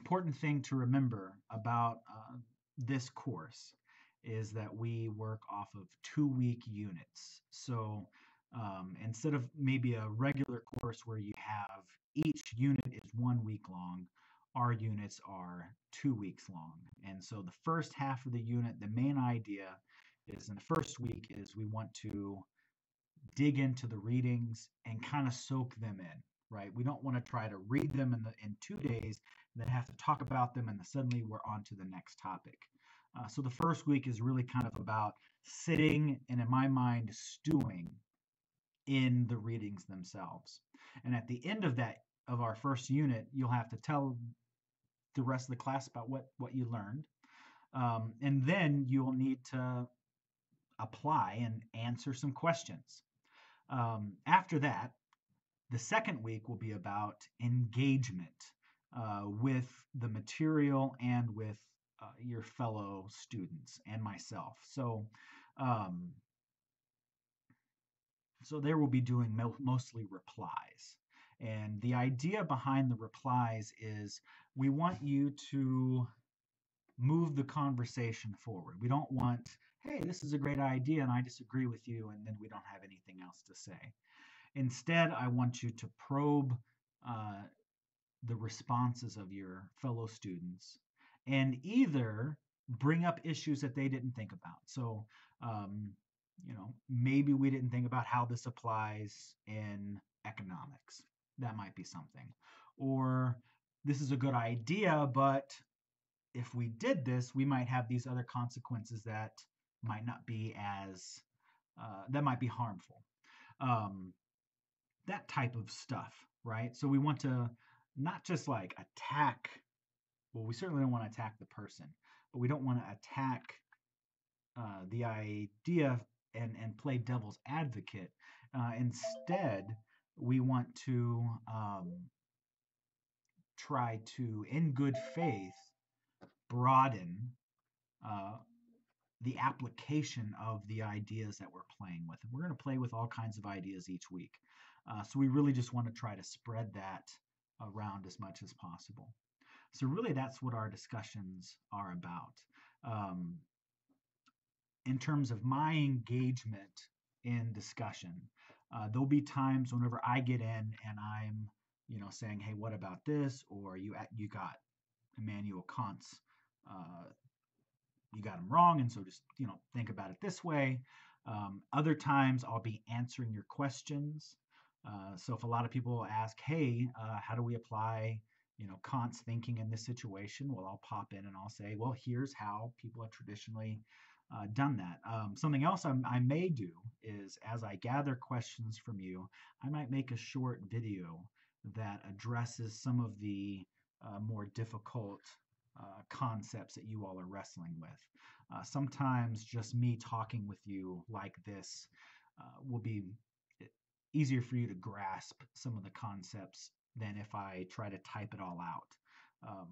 important thing to remember about uh, this course is that we work off of two week units. So um, instead of maybe a regular course where you have each unit is one week long, our units are two weeks long. And so the first half of the unit, the main idea is in the first week is we want to dig into the readings and kind of soak them in right we don't want to try to read them in the in two days have to talk about them and then suddenly we're on to the next topic. Uh, so the first week is really kind of about sitting and in my mind stewing in the readings themselves. And at the end of that of our first unit you'll have to tell the rest of the class about what what you learned. Um, and then you'll need to apply and answer some questions. Um, after that, the second week will be about engagement uh, with the material and with uh, your fellow students and myself. So, um, so there will be doing mo- mostly replies. And the idea behind the replies is we want you to move the conversation forward. We don't want hey, this is a great idea and I disagree with you, and then we don't have anything else to say. Instead, I want you to probe uh, the responses of your fellow students and either bring up issues that they didn't think about. So, um, you know, maybe we didn't think about how this applies in economics. That might be something. Or this is a good idea, but if we did this, we might have these other consequences that might not be as uh, that might be harmful. Um, that type of stuff, right? So we want to not just like attack. Well, we certainly don't want to attack the person, but we don't want to attack uh, the idea and and play devil's advocate. Uh, instead, we want to um, try to, in good faith, broaden uh, the application of the ideas that we're playing with. We're going to play with all kinds of ideas each week. Uh, so we really just want to try to spread that around as much as possible. So really that's what our discussions are about. Um, in terms of my engagement in discussion, uh, there'll be times whenever I get in and I'm, you know, saying, "Hey, what about this?" or "You you got Immanuel Kant's uh, you got him wrong, and so just you know think about it this way. Um, other times I'll be answering your questions. Uh, so if a lot of people ask, "Hey, uh, how do we apply?" you know Kant's thinking in this situation, well, I'll pop in and I'll say, well, here's how people have traditionally uh, done that. Um, something else I'm, i may do is as I gather questions from you, I might make a short video that addresses some of the uh, more difficult uh, concepts that you all are wrestling with. Uh, sometimes just me talking with you like this uh, will be easier for you to grasp some of the concepts than if I try to type it all out. Um,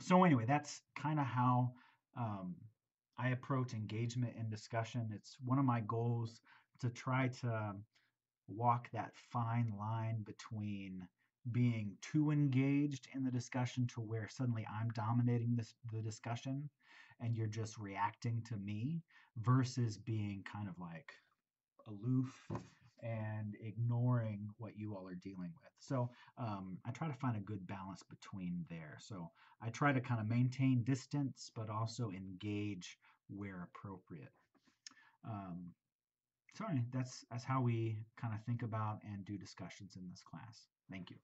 so, anyway, that's kind of how um, I approach engagement and discussion. It's one of my goals to try to walk that fine line between being too engaged in the discussion to where suddenly I'm dominating this, the discussion and you're just reacting to me versus being kind of like aloof and ignoring what you all are dealing with. So um, I try to find a good balance between there. So I try to kind of maintain distance, but also engage where appropriate. Um, so anyway, that's that's how we kind of think about and do discussions in this class. Thank you.